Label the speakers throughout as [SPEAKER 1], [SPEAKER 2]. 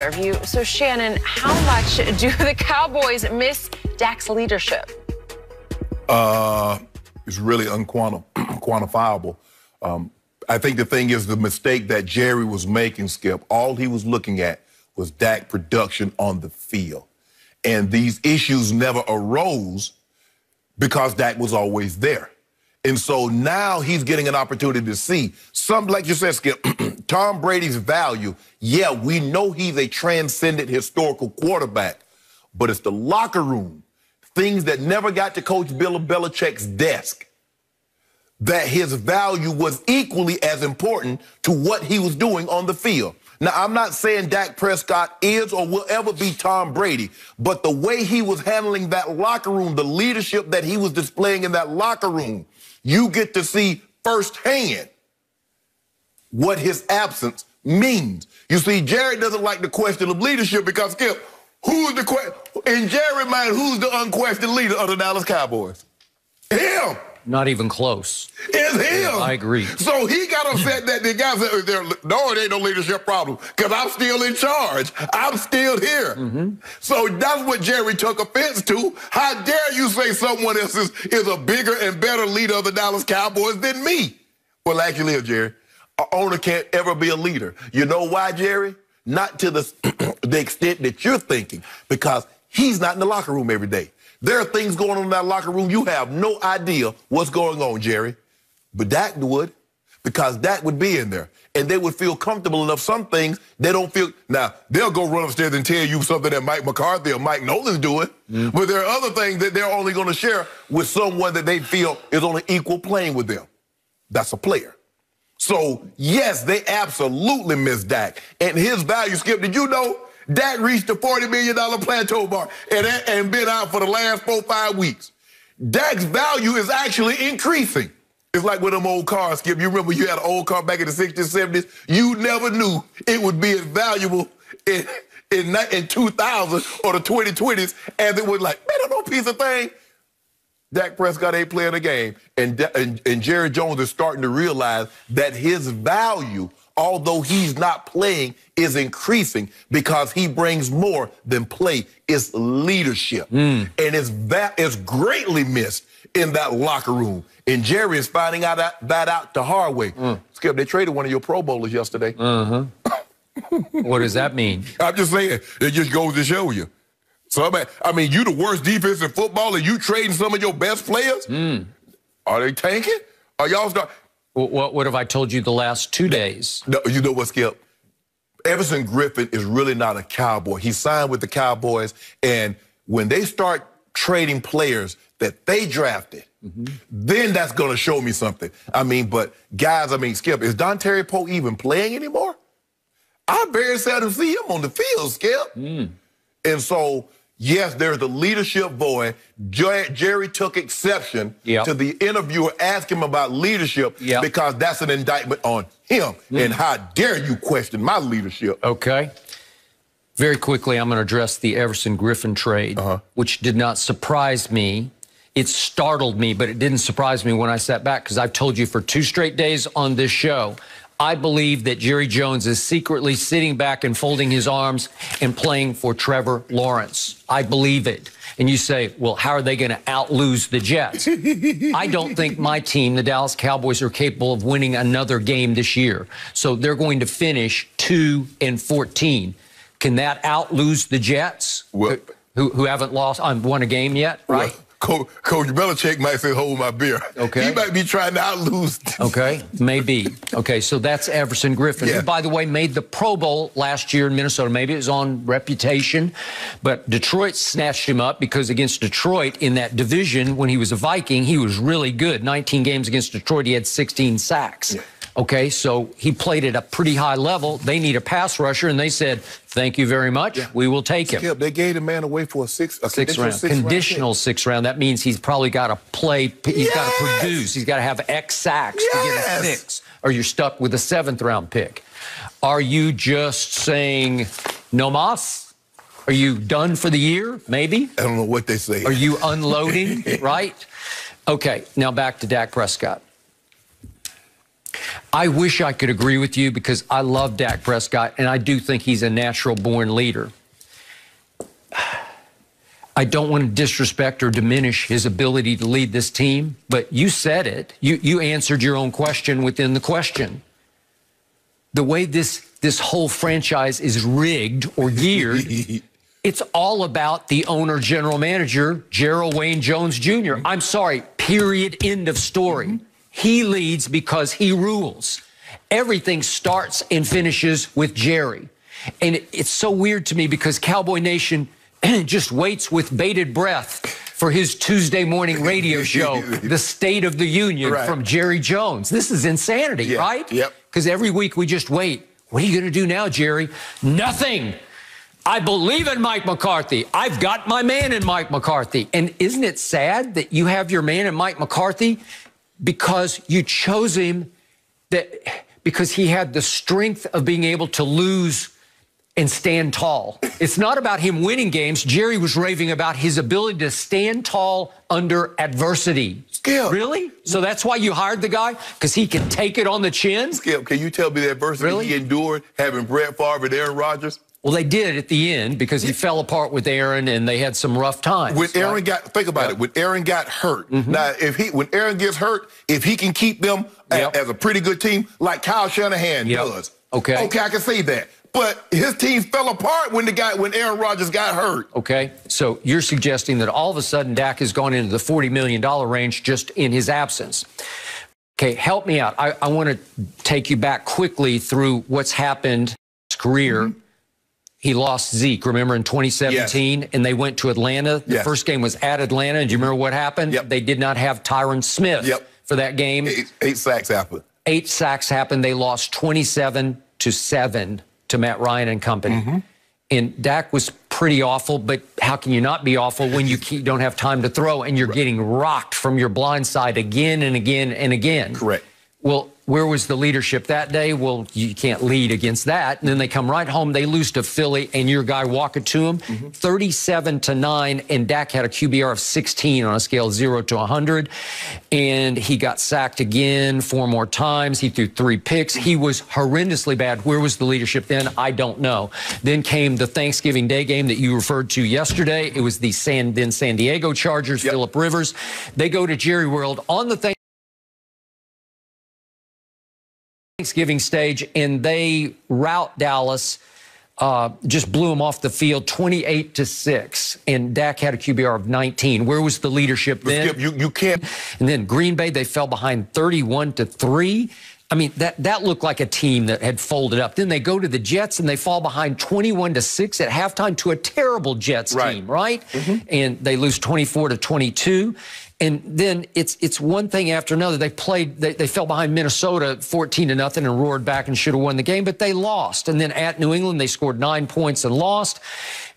[SPEAKER 1] So, Shannon, how much do the Cowboys miss Dak's leadership?
[SPEAKER 2] Uh, it's really unquantifiable. Um, I think the thing is the mistake that Jerry was making, Skip, all he was looking at was Dak production on the field. And these issues never arose because Dak was always there. And so now he's getting an opportunity to see some, like you said, Skip, Tom Brady's value. Yeah, we know he's a transcendent historical quarterback, but it's the locker room, things that never got to Coach Bill Belichick's desk, that his value was equally as important to what he was doing on the field. Now, I'm not saying Dak Prescott is or will ever be Tom Brady, but the way he was handling that locker room, the leadership that he was displaying in that locker room, you get to see firsthand what his absence means. You see, Jerry doesn't like the question of leadership because, Skip, who's the question? In Jerry's mind, who's the unquestioned leader of the Dallas Cowboys? Him.
[SPEAKER 3] Not even close.
[SPEAKER 2] It's him.
[SPEAKER 3] I agree.
[SPEAKER 2] So he got upset that the guy said, no, it ain't no leadership problem because I'm still in charge. I'm still here. Mm-hmm. So that's what Jerry took offense to. How dare you say someone else is, is a bigger and better leader of the Dallas Cowboys than me? Well, actually, live, Jerry, an owner can't ever be a leader. You know why, Jerry? Not to the, the extent that you're thinking, because he's not in the locker room every day. There are things going on in that locker room. You have no idea what's going on, Jerry. But Dak would, because Dak would be in there. And they would feel comfortable enough. Some things they don't feel. Now, they'll go run upstairs and tell you something that Mike McCarthy or Mike Nolan's doing. Mm. But there are other things that they're only going to share with someone that they feel is on an equal plane with them. That's a player. So, yes, they absolutely miss Dak. And his value, Skip, did you know Dak reached the $40 million plateau bar and, and been out for the last four, five weeks. Dak's value is actually increasing. It's like with them old cars, Skip. You remember you had an old car back in the 60s, 70s? You never knew it would be as valuable in, in, in 2000 or the 2020s as it was like, man, that no piece of thing. Dak Prescott ain't playing the game. And, and, and Jerry Jones is starting to realize that his value although he's not playing, is increasing because he brings more than play. It's leadership. Mm. And it's that is greatly missed in that locker room. And Jerry is finding out that, that out the hard way. Mm. Skip, they traded one of your Pro Bowlers yesterday.
[SPEAKER 3] Uh-huh. what does that mean?
[SPEAKER 2] I'm just saying, it just goes to show you. So I mean, I mean, you the worst defense in football, and you trading some of your best players. Mm. Are they tanking? Are y'all start?
[SPEAKER 3] What, what have I told you the last two days?
[SPEAKER 2] No, you know what, Skip? Everson Griffen is really not a Cowboy. He signed with the Cowboys, and when they start trading players that they drafted, mm-hmm. then that's going to show me something. I mean, but guys, I mean, Skip, is Dontari Poe even playing anymore? I barely seldom see him on the field, Skip. Mm. And so Yes, there's a leadership void. Jerry took exception yep. to the interviewer asking him about leadership yep. because that's an indictment on him. Mm. And how dare you question my leadership?
[SPEAKER 3] Okay. Very quickly, I'm going to address the Everson Griffen trade, uh-huh. which did not surprise me. It startled me, but it didn't surprise me when I sat back because I've told you for two straight days on this show I believe that Jerry Jones is secretly sitting back and folding his arms and playing for Trevor Lawrence. I believe it. And you say, well, how are they going to outlose the Jets? I don't think my team, the Dallas Cowboys, are capable of winning another game this year. So they're going to finish 2 and 14. Can that outlose the Jets? Well, who, who haven't lost, um, won a game yet, right? Well,
[SPEAKER 2] Coach, Coach Belichick might say, hold my beer.
[SPEAKER 3] Okay.
[SPEAKER 2] He might be trying to outlose.
[SPEAKER 3] okay, maybe. Okay, so that's Everson Griffen, yeah. who, by the way, made the Pro Bowl last year in Minnesota. Maybe it was on reputation, but Detroit snatched him up because against Detroit in that division, when he was a Viking, he was really good. 19 games against Detroit, he had 16 sacks. Yeah. Okay, so he played at a pretty high level. They need a pass rusher, and they said, "Thank you very much. Yeah. We will take him."
[SPEAKER 2] They gave the man away for a six, a
[SPEAKER 3] six round, six conditional round six round. That means he's probably got to play. He's yes. got to produce. He's got to have X sacks yes. to get a six, or you're stuck with a seventh round pick. Are you just saying no mas? Are you done for the year? Maybe.
[SPEAKER 2] I don't know what they say.
[SPEAKER 3] Are you unloading? right. Okay. Now back to Dak Prescott. I wish I could agree with you because I love Dak Prescott and I do think he's a natural born leader. I don't want to disrespect or diminish his ability to lead this team, but you said it. You you answered your own question within the question. The way this this whole franchise is rigged or geared, it's all about the owner general manager, Gerald Wayne Jones Jr. I'm sorry, period, end of story. Mm-hmm. He leads because he rules. Everything starts and finishes with Jerry. And it's so weird to me because Cowboy Nation just waits with bated breath for his Tuesday morning radio show, The State of the Union
[SPEAKER 2] Right.
[SPEAKER 3] from Jerry Jones. This is insanity,
[SPEAKER 2] Yeah,
[SPEAKER 3] right?
[SPEAKER 2] yep.
[SPEAKER 3] Because every week we just wait. What are you going to do now, Jerry? Nothing. I believe in Mike McCarthy. I've got my man in Mike McCarthy. And isn't it sad that you have your man in Mike McCarthy because you chose him that because he had the strength of being able to lose and stand tall. It's not about him winning games. Jerry was raving about his ability to stand tall under adversity.
[SPEAKER 2] Skip.
[SPEAKER 3] Really? So that's why you hired the guy? Because he can take it on the chin?
[SPEAKER 2] Skip, can you tell me the adversity
[SPEAKER 3] Really?
[SPEAKER 2] he endured having Brett Favre and Aaron Rodgers?
[SPEAKER 3] Well, they did at the end because he fell apart with Aaron and they had some rough times.
[SPEAKER 2] When Aaron
[SPEAKER 3] right?
[SPEAKER 2] got, think about it. When Aaron got hurt, mm-hmm. now if he, when Aaron gets hurt, if he can keep them
[SPEAKER 3] Yep.
[SPEAKER 2] as a pretty good team, like Kyle Shanahan
[SPEAKER 3] Yep.
[SPEAKER 2] does,
[SPEAKER 3] Okay.
[SPEAKER 2] okay, I can say that. But his team fell apart when the guy, when Aaron Rodgers got hurt.
[SPEAKER 3] Okay, so you're suggesting that all of a sudden Dak has gone into the $40 million range just in his absence. Okay, help me out. I, I want to take you back quickly through what's happened his career.
[SPEAKER 2] Mm-hmm.
[SPEAKER 3] He lost Zeke, remember, in 2017, and they went to Atlanta. The
[SPEAKER 2] Yes.
[SPEAKER 3] first game was at Atlanta. And do you remember what happened?
[SPEAKER 2] Yep.
[SPEAKER 3] They did not have Tyron Smith
[SPEAKER 2] Yep.
[SPEAKER 3] for that game.
[SPEAKER 2] Eight, eight sacks happened.
[SPEAKER 3] eight sacks happened. They lost 27 to 7 to Matt Ryan and company.
[SPEAKER 2] Mm-hmm.
[SPEAKER 3] And Dak was pretty awful, but how can you not be awful when you don't have time to throw and you're getting rocked from your blind side again and again and again?
[SPEAKER 2] Correct.
[SPEAKER 3] Well, where was the leadership that day? Well, you can't lead against that. And then they come right home, they lose to Philly, and your guy walking to him, mm-hmm. 37 to 9. And Dak had a QBR of 16 on a scale of 0 to 100. And he got sacked again four more times. He threw three picks. He was horrendously bad. Where was the leadership then? I don't know. Then came the Thanksgiving Day game that you referred to yesterday. It was the San, then San Diego Chargers,
[SPEAKER 2] Yep.
[SPEAKER 3] Philip Rivers. They go to Jerry World on the Thanksgiving Thanksgiving stage, and they rout Dallas. Uh, just blew them off the field, 28 to six, and Dak had a QBR of 19. Where was the leadership then?
[SPEAKER 2] You, you can't.
[SPEAKER 3] And then Green Bay, they fell behind 31 to 3. I mean, that, that looked like a team that had folded up. Then they go to the Jets and they fall behind 21 to 6 at halftime to a terrible Jets
[SPEAKER 2] Right.
[SPEAKER 3] team, right? And they lose 24 to 22. And then it's it's one thing after another. They played, they, they fell behind Minnesota 14 to nothing and roared back and should have won the game, but they lost. And then at New England, they scored nine points and lost.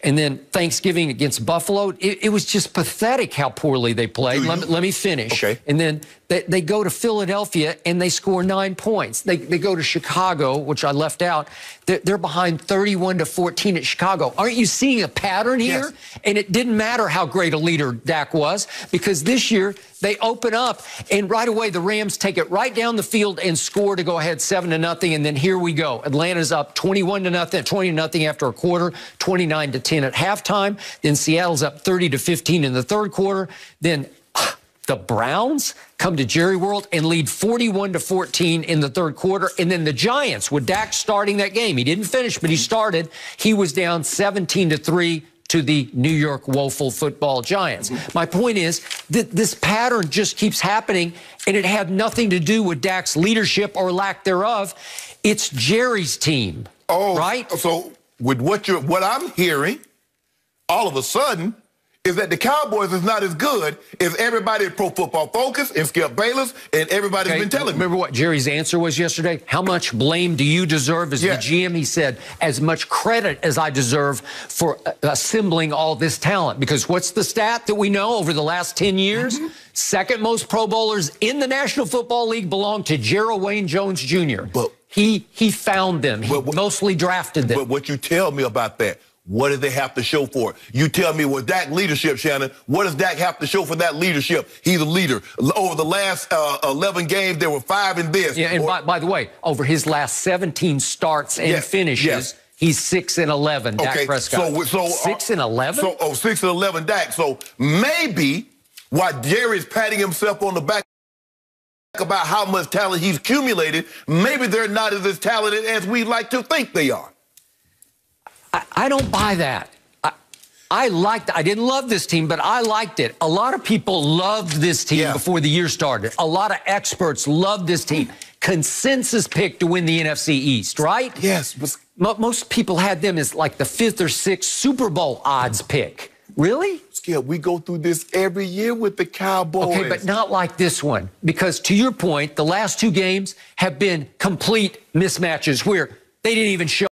[SPEAKER 3] And then Thanksgiving against Buffalo, it, it was just pathetic how poorly they played.
[SPEAKER 2] Mm-hmm.
[SPEAKER 3] Let, me- let me finish.
[SPEAKER 2] Okay.
[SPEAKER 3] And then they, they go to Philadelphia and they score nine points. They, they go to Chicago, which I left out. They're, they're behind 31 to 14 at Chicago. Aren't you seeing a pattern here?
[SPEAKER 2] Yes.
[SPEAKER 3] And it didn't matter how great a leader Dak was because this year they open up and right away the Rams take it right down the field and score to go ahead seven to nothing. And then here we go. Atlanta's up 21 to nothing, 20 to nothing after a quarter, 29 to 10 at halftime. Then Seattle's up 30 to 15 in the third quarter. Then ah, the Browns come to Jerry World and lead 41 to 14 in the third quarter. And then the Giants, with Dak starting that game, he didn't finish, but he started. He was down 17 to 3 to the New York woeful football Giants. My point is that this pattern just keeps happening, and it had nothing to do with Dak's leadership or lack thereof. It's Jerry's team.
[SPEAKER 2] Oh,
[SPEAKER 3] right?
[SPEAKER 2] So with what you're, what I'm hearing, all of a sudden, is that the Cowboys is not as good as everybody at Pro Football Focus and Skip Bayless and everybody's
[SPEAKER 3] Okay,
[SPEAKER 2] been telling me.
[SPEAKER 3] Remember what Jerry's answer was yesterday? How much blame do you deserve as
[SPEAKER 2] Yeah.
[SPEAKER 3] the GM? He said, as much credit as I deserve for assembling all this talent. Because what's the stat that we know over the last 10 years?
[SPEAKER 2] Mm-hmm.
[SPEAKER 3] Second most Pro Bowlers in the National Football League belong to Gerald Wayne Jones Jr.
[SPEAKER 2] But-
[SPEAKER 3] he he found them. He
[SPEAKER 2] But what-
[SPEAKER 3] mostly drafted them.
[SPEAKER 2] But what you tell me about that, What do they have to show for it? You tell me with Dak leadership, Shannon. What does Dak have to show for that leadership? He's a leader. Over the last uh, 11 games, there were five in this.
[SPEAKER 3] Yeah, and
[SPEAKER 2] Or-
[SPEAKER 3] by, by the way, over his last 17 starts and
[SPEAKER 2] Yes,
[SPEAKER 3] finishes,
[SPEAKER 2] yes.
[SPEAKER 3] he's six and 11. Dak Prescott.
[SPEAKER 2] So, so
[SPEAKER 3] six
[SPEAKER 2] uh,
[SPEAKER 3] and 11.
[SPEAKER 2] So, oh, six and eleven, Dak. So maybe while Jerry's patting himself on the back about how much talent he's accumulated, maybe they're not as, as talented as we like to think they are.
[SPEAKER 3] I, I don't buy that. I, I liked. I didn't love this team, but I liked it. A lot of people loved this team
[SPEAKER 2] Yeah.
[SPEAKER 3] before the year started. A lot of experts loved this team. Consensus pick to win the NFC East, right?
[SPEAKER 2] Yes,
[SPEAKER 3] most people had them as like the fifth or sixth Super Bowl odds pick. Really?
[SPEAKER 2] Skip, we go through this every year with the Cowboys.
[SPEAKER 3] Okay, but not like this one. Because to your point, the last two games have been complete mismatches where they didn't even show.